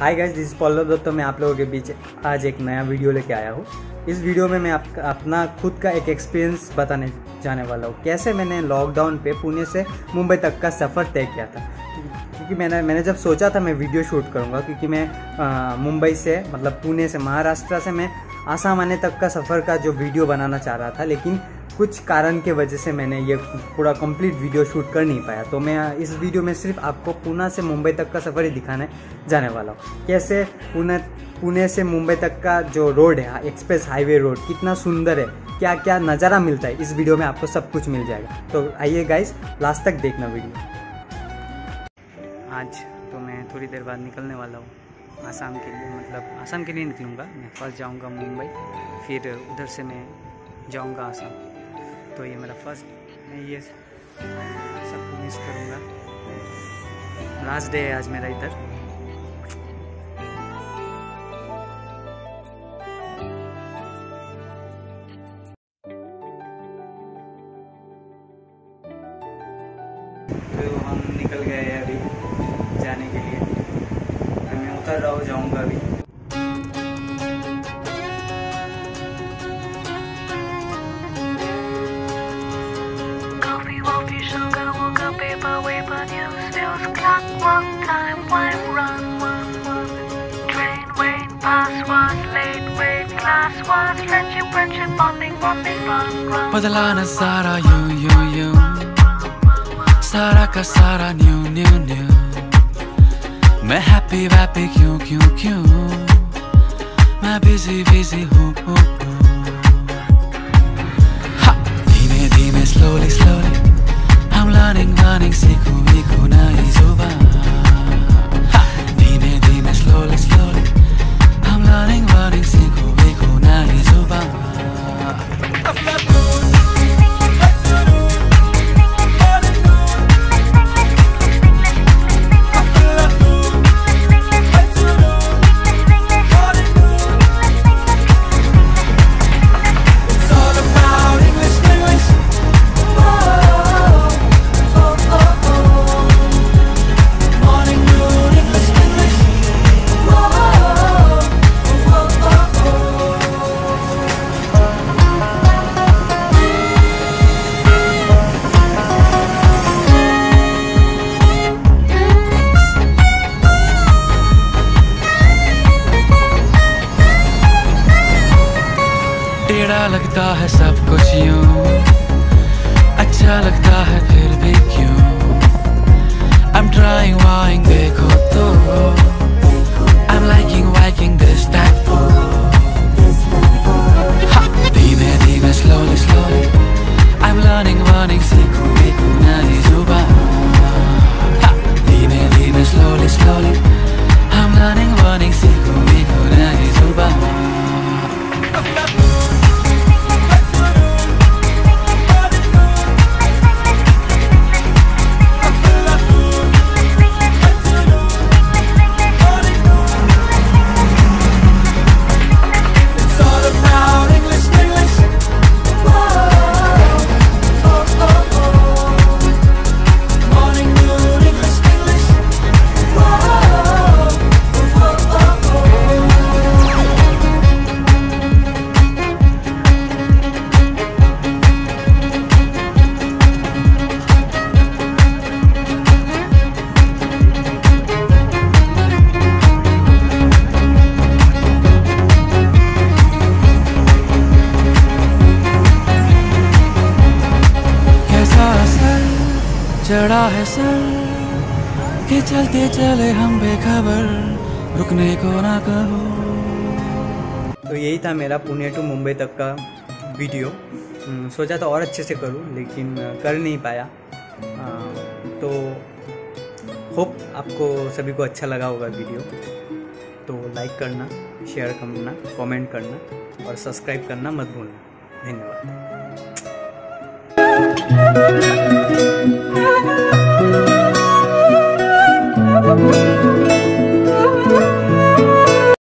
Hi guys this Pallav Dutt तो मैं आप लोगों के बीच आज एक नया वीडियो लेके आया हूँ। इस वीडियो में मैं आप, अपना खुद का एक एक्सपीरियंस बताने जाने वाला हूँ। कैसे मैंने लॉकडाउन पे पुणे से मुंबई तक का सफ़र तय किया था? क्योंकि मैंने मैंने जब सोचा था मैं वीडियो शूट करूँगा क्योंकि मैं मुंबई से मतलब पुणे से महाराष्ट्र से मैं आसाम आने तक का सफ़र का जो वीडियो बनाना चाह रहा था लेकिन कुछ कारण के वजह से मैंने ये पूरा कंप्लीट वीडियो शूट कर नहीं पाया। तो मैं इस वीडियो में सिर्फ़ आपको पुणे से मुंबई तक का सफ़र ही दिखाने जाने वाला हूँ। कैसे पुणे पुणे से मुंबई तक का जो रोड है एक्सप्रेस हाईवे रोड कितना सुंदर है क्या क्या नज़ारा मिलता है, इस वीडियो में आपको सब कुछ मिल जाएगा। तो आइए गाइस लास्ट तक देखना वीडियो आज तो मैं थोड़ी देर बाद निकलने वाला हूँ, आसाम के लिए मतलब आसाम के लिए निकलूँगा। मैं फ़र्स्ट जाऊँगा मुंबई, फिर उधर से मैं जाऊँगा आसाम। तो ये मेरा फ़र्स्ट मैं ये सबको मिस करूँगा। लास्ट डे है आज मेरा इधर। तो हम निकल गए हैं अभी जाने के लिए। मैं उतर रहा हूँ जाऊँगा अभी। बदला न सारा यूँ यूँ यूँ। सारा का सारा, न्यू न्यू न्यू। मैं हैप्पी वैप्पी क्यों क्यों क्यों? मैं बिज़ी बिज़ी हूँ हूँ धीमे धीमे slowly slowly I'm learning learning सीखूं। लगता है सब कुछ यूं अच्छा लगता है फिर भी क्यों I'm trying वाइंग देखो तो I'm liking liking this that हा, धीमे धीमे slowly slowly I'm learning learning सीखूं सीखूं चढ़ा है सर कि चलते चले हम बेखबर रुकने को ना कहो। तो यही था मेरा पुणे टू मुंबई तक का वीडियो हम्म, सोचा था और अच्छे से करूँ लेकिन कर नहीं पाया। आ, तो होप आपको सभी को अच्छा लगा होगा वीडियो तो लाइक करना शेयर करना कमेंट करना और सब्सक्राइब करना मत भूलना। धन्यवाद।